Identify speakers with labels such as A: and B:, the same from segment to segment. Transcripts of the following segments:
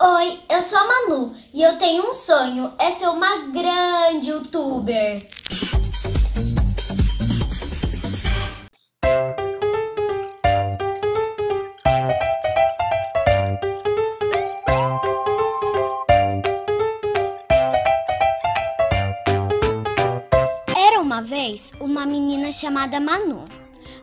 A: Oi, eu sou a Manu e eu tenho um sonho, é ser uma grande youtuber. Era uma vez uma menina chamada Manu.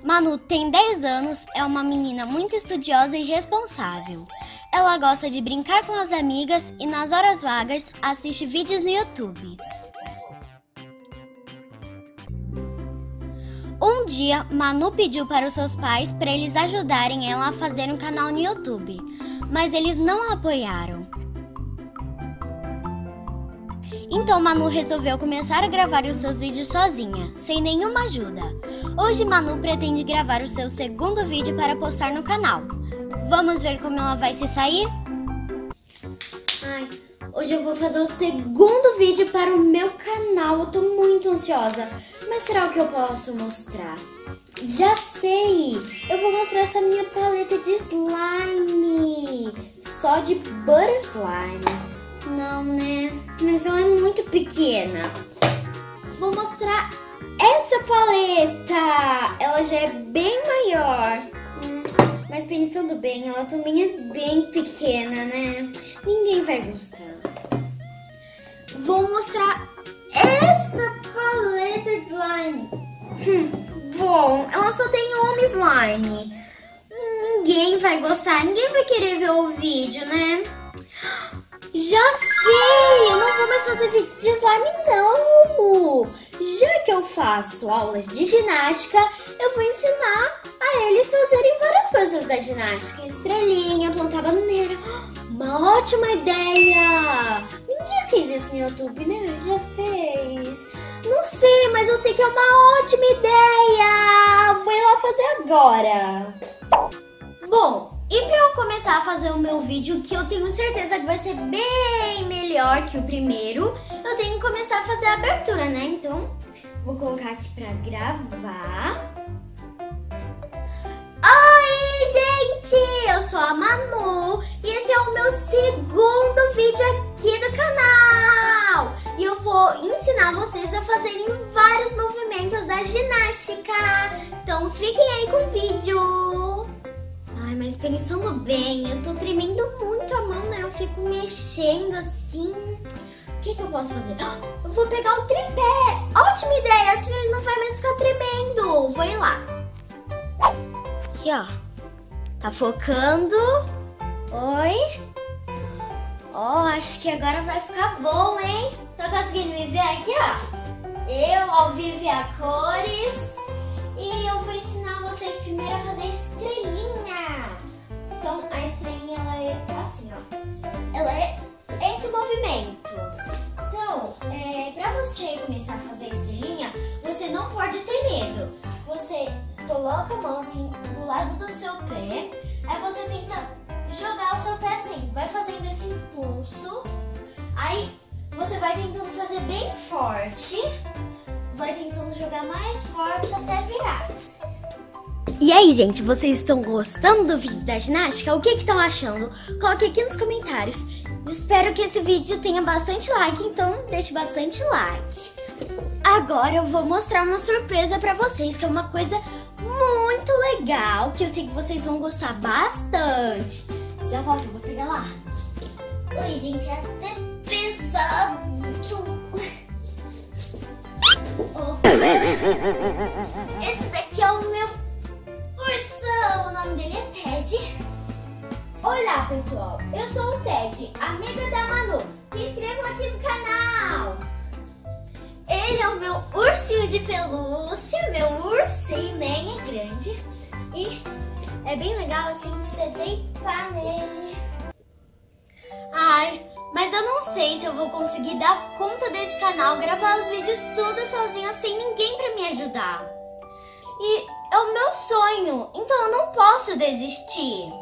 A: Manu tem 10 anos, é uma menina muito estudiosa e responsável. Ela gosta de brincar com as amigas e nas horas vagas assiste vídeos no YouTube. Um dia, Manu pediu para os seus pais para eles ajudarem ela a fazer um canal no YouTube, mas eles não a apoiaram. Então Manu resolveu começar a gravar os seus vídeos sozinha, sem nenhuma ajuda. Hoje Manu pretende gravar o seu segundo vídeo para postar no canal. Vamos ver como ela vai se sair? Ai, hoje eu vou fazer o segundo vídeo para o meu canal. Eu tô muito ansiosa. Mas será que eu posso mostrar? Já sei! Eu vou mostrar essa minha paleta de slime. Só de butter slime. Não, né? Mas ela é muito pequena. Vou mostrar essa paleta. Ela já é bem maior. Mas pensando bem, ela também é bem pequena, né? Ninguém vai gostar. Vou mostrar essa paleta de slime. Hum, bom, ela só tem uma slime. Ninguém vai gostar, ninguém vai querer ver o vídeo, né? Já sei! Eu não vou mais fazer vídeo de slime, não! Já que eu faço aulas de ginástica, eu vou ensinar a eles fazerem várias coisas da ginástica. Estrelinha, plantar bananeira. Uma ótima ideia! Ninguém fez isso no YouTube, né? Já fez. Não sei, mas eu sei que é uma ótima ideia! Vou ir lá fazer agora. Bom, e para eu começar a fazer o meu vídeo, que eu tenho certeza que vai ser bem melhor que o primeiro, eu tenho que começar a fazer a abertura, né? Então, vou colocar aqui para gravar. Oi, gente! Eu sou a Manu e esse é o meu segundo vídeo aqui do canal. E eu vou ensinar vocês a fazerem vários movimentos da ginástica. Então, fiquem aí com o vídeo. Ai, mas pensando bem, eu tô tremendo muito a mão, né? Eu fico mexendo assim. O que, que eu posso fazer? Eu vou pegar o tripé. Ótima ideia, assim ele não vai mais ficar tremendo. Vou ir lá. Aqui, ó. Tá focando. Oi. Ó, oh, acho que agora vai ficar bom, hein? Tô conseguindo me ver aqui, ó. Eu, ao vivo a cores. E eu vou ensinar vocês primeiro a fazer estrelinha. Então, a estrelinha, ela é assim, ó. Ela é esse movimento. Então, é, pra você começar a fazer estrelinha, você não pode ter medo. Você coloca a mão assim do lado do seu pé, aí você tenta jogar o seu pé assim, vai fazendo esse impulso, aí você vai tentando fazer bem forte, vai tentando jogar mais forte até virar. E aí, gente, vocês estão gostando do vídeo da ginástica? O que estão achando? Coloque aqui nos comentários. Espero que esse vídeo tenha bastante like, então deixe bastante like. Agora eu vou mostrar uma surpresa pra vocês, que é uma coisa muito legal, que eu sei que vocês vão gostar bastante. Já volto, vou pegar lá. Oi, gente, é até Esse daqui é o meu ursão, o nome dele é Ted. Olá, pessoal, eu sou o Ted, amiga da Manu. Se inscrevam aqui no canal. Ele é o meu ursinho de pelúcia, meu ursinho nem é grande. E é bem legal assim você deitar nele. Sei se eu vou conseguir dar conta desse canal, gravar os vídeos tudo sozinha sem ninguém pra me ajudar. E é o meu sonho, então eu não posso desistir.